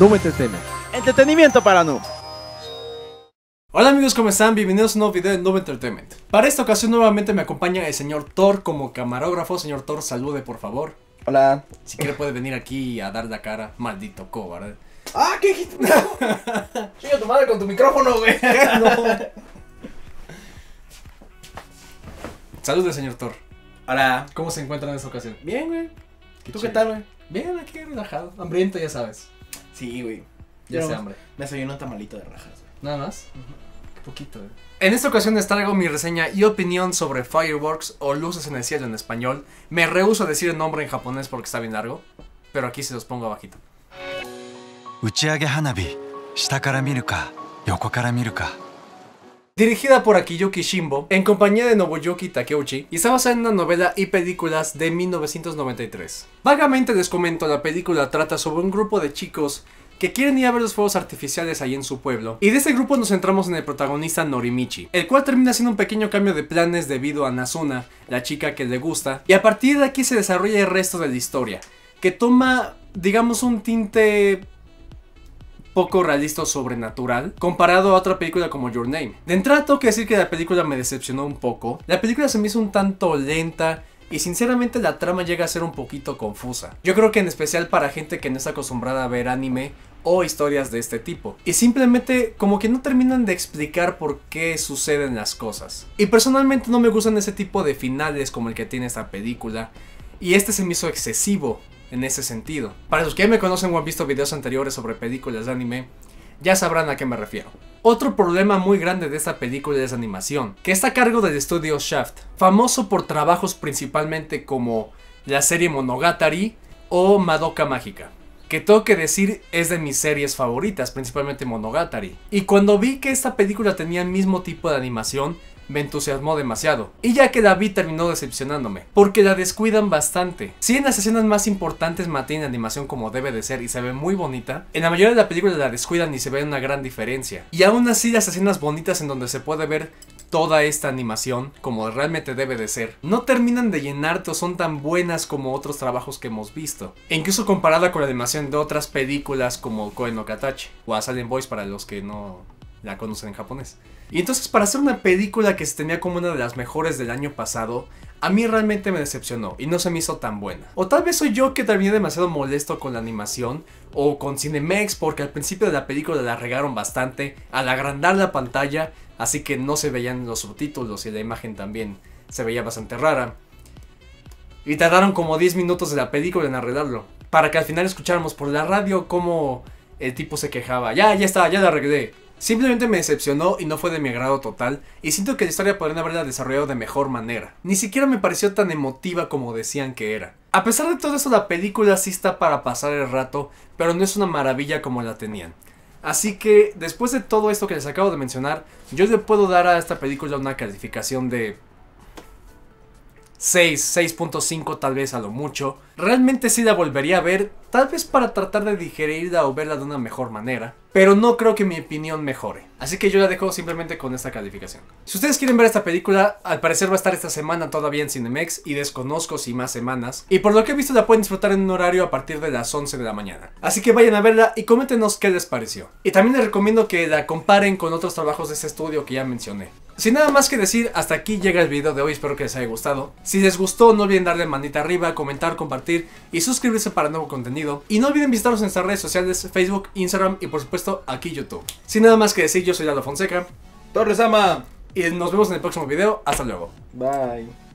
Noob Entertainment. Entretenimiento para noobs. Hola amigos, ¿cómo están? Bienvenidos a un nuevo video de Noob Entertainment. Para esta ocasión nuevamente me acompaña el señor Thor como camarógrafo. Señor Thor, salude por favor. Hola. Si quiere puede venir aquí a dar la cara. Maldito cobarde. Ah, ¿qué dijiste? Chinga tu madre con tu micrófono, güey. Salude, señor Thor. Hola. ¿Cómo se encuentra en esta ocasión? Bien, güey. ¿Tú qué tal, güey? Bien, aquí relajado. Hambriento, ya sabes. Sí, güey. Ya Yo sé hambre. Me soy un tamalito de rajas, güey. Nada más. Qué poquito, eh. En esta ocasión les traigo mi reseña y opinión sobre Fireworks o Luces en el Cielo en español. Me rehuso a decir el nombre en japonés porque está bien largo, pero aquí se los pongo abajito. 打ち上げ花火下から見るか横から見るか Dirigida por Akiyuki Shimbo, en compañía de Nobuyuki Takeuchi, y está basada en una novela y películas de 1993. Vagamente les comento, la película trata sobre un grupo de chicos que quieren ir a ver los fuegos artificiales ahí en su pueblo. Y de este grupo nos centramos en el protagonista Norimichi, el cual termina haciendo un pequeño cambio de planes debido a Nazuna, la chica que le gusta, y a partir de aquí se desarrolla el resto de la historia, que toma, digamos, un tinte poco realista o sobrenatural comparado a otra película como Your Name. De entrada tengo que decir que la película me decepcionó un poco. La película se me hizo un tanto lenta y sinceramente la trama llega a ser un poquito confusa. Yo creo que en especial para gente que no está acostumbrada a ver anime o historias de este tipo. Y simplemente como que no terminan de explicar por qué suceden las cosas. Y personalmente no me gustan ese tipo de finales como el que tiene esta película. Y este se me hizo excesivo en ese sentido. Para los que ya me conocen o han visto videos anteriores sobre películas de anime, ya sabrán a qué me refiero. Otro problema muy grande de esta película es animación, que está a cargo del estudio Shaft, famoso por trabajos principalmente como la serie Monogatari o Madoka Mágica. Que tengo que decir es de mis series favoritas, principalmente Monogatari. Y cuando vi que esta película tenía el mismo tipo de animación, me entusiasmó demasiado. Y ya que la vi terminó decepcionándome, porque la descuidan bastante. Si en las escenas más importantes mantienen animación como debe de ser y se ve muy bonita, en la mayoría de la película la descuidan y se ve una gran diferencia. Y aún así las escenas bonitas en donde se puede ver toda esta animación como realmente debe de ser, no terminan de llenarte o son tan buenas como otros trabajos que hemos visto. E incluso comparada con la animación de otras películas como Koen no Katachi o Asylum Boys para los que no la conocen en japonés. Y entonces para hacer una película que se tenía como una de las mejores del año pasado, a mí realmente me decepcionó y no se me hizo tan buena. O tal vez soy yo que terminé demasiado molesto con la animación o con Cinemex porque al principio de la película la regaron bastante al agrandar la pantalla, así que no se veían los subtítulos y la imagen también se veía bastante rara. Y tardaron como 10 minutos de la película en arreglarlo, para que al final escucháramos por la radio cómo el tipo se quejaba. Ya, ya está, ya la arreglé. Simplemente me decepcionó y no fue de mi agrado total, y siento que la historia podrían haberla desarrollado de mejor manera. Ni siquiera me pareció tan emotiva como decían que era. A pesar de todo eso, la película sí está para pasar el rato, pero no es una maravilla como la tenían. Así que, después de todo esto que les acabo de mencionar, yo le puedo dar a esta película una calificación de 6, 6.5 tal vez a lo mucho. Realmente sí la volvería a ver, tal vez para tratar de digerirla o verla de una mejor manera. Pero no creo que mi opinión mejore. Así que yo la dejo simplemente con esta calificación. Si ustedes quieren ver esta película, al parecer va a estar esta semana todavía en Cinemex y desconozco si más semanas. Y por lo que he visto la pueden disfrutar en un horario a partir de las 11 de la mañana. Así que vayan a verla y coméntenos qué les pareció. Y también les recomiendo que la comparen con otros trabajos de este estudio que ya mencioné. Sin nada más que decir, hasta aquí llega el video de hoy, espero que les haya gustado. Si les gustó, no olviden darle manita arriba, comentar, compartir y suscribirse para nuevo contenido. Y no olviden visitarnos en nuestras redes sociales, Facebook, Instagram y por supuesto aquí YouTube. Sin nada más que decir, yo soy Lalo Fonseca Torres Ama. y nos vemos en el próximo video. Hasta luego. Bye.